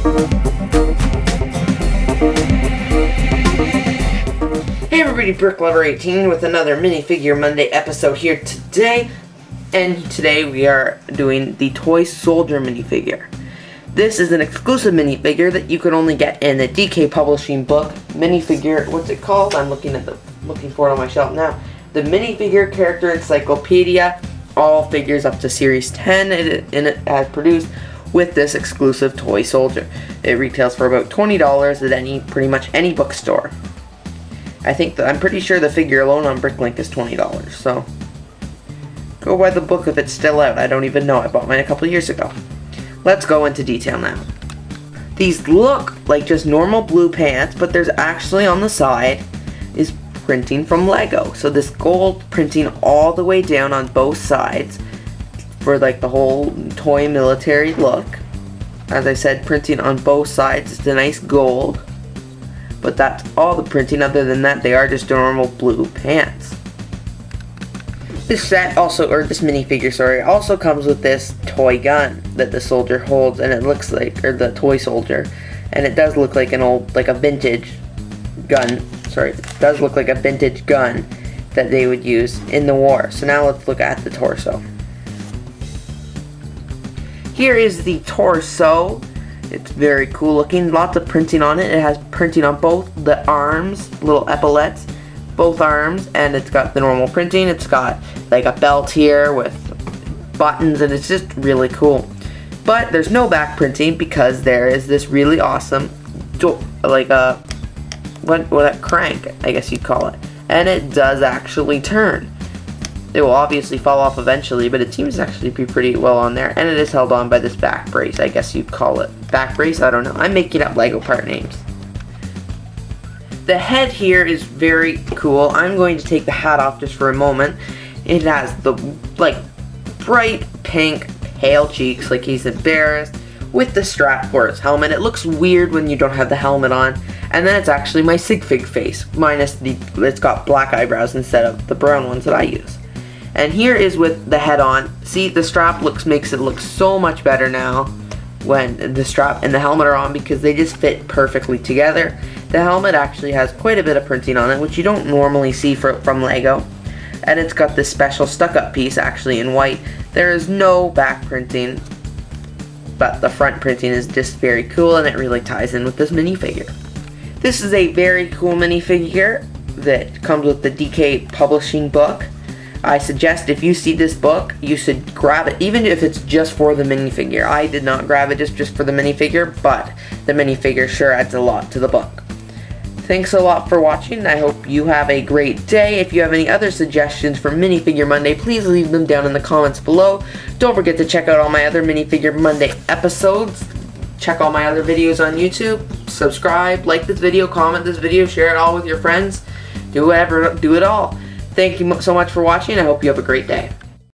Hey everybody, Brick Lover 18 with another Minifigure Monday episode here today. And today we are doing the Toy Soldier minifigure. This is an exclusive minifigure that you can only get in the DK Publishing book minifigure. What's it called? I'm looking at the looking for it on my shelf now. The minifigure character encyclopedia. All figures up to series 10 and it has produced with this exclusive toy soldier. It retails for about $20 at any pretty much any bookstore. I think that I'm pretty sure the figure alone on Bricklink is $20. So go buy the book if it's still out. I don't even know. I bought mine a couple years ago. Let's go into detail now. These look like just normal blue pants, but there's actually on the side is printing from Lego. So this gold printing all the way down on both sides for like the whole toy military look. As I said, printing on both sides. It's a nice gold. But that's all the printing. Other than that, they are just normal blue pants. This set also, or this minifigure, sorry, also comes with this toy gun that the soldier holds, and it looks like, or the toy soldier, and it does look like an old, like a vintage gun. Sorry, it does look like a vintage gun that they would use in the war. So now let's look at the torso. Here is the torso. It's very cool looking. Lots of printing on it. It has printing on both the arms, little epaulets, both arms, and it's got the normal printing. It's got like a belt here with buttons, and it's just really cool. But there's no back printing because there is this really awesome, like a, what, what a crank, I guess you'd call it. And it does actually turn. It will obviously fall off eventually, but it seems to actually be pretty well on there. And it is held on by this back brace, I guess you'd call it. Back brace? I don't know. I'm making up Lego part names. The head here is very cool. I'm going to take the hat off just for a moment. It has the, like, bright pink, pale cheeks, like he's embarrassed, with the strap for his helmet. It looks weird when you don't have the helmet on. And then it's actually my Sigfig face, minus the, it's got black eyebrows instead of the brown ones that I use. And here is with the head on. See, the strap looks makes it look so much better now when the strap and the helmet are on because they just fit perfectly together. The helmet actually has quite a bit of printing on it, which you don't normally see for, from Lego. And it's got this special stuck-up piece actually in white. There is no back printing, but the front printing is just very cool and it really ties in with this minifigure. This is a very cool minifigure that comes with the DK Publishing book. I suggest if you see this book, you should grab it, even if it's just for the minifigure. I did not grab it just, just for the minifigure, but the minifigure sure adds a lot to the book. Thanks a lot for watching. I hope you have a great day. If you have any other suggestions for Minifigure Monday, please leave them down in the comments below. Don't forget to check out all my other Minifigure Monday episodes. Check all my other videos on YouTube. Subscribe, like this video, comment this video, share it all with your friends. Do whatever, do it all. Thank you so much for watching. I hope you have a great day.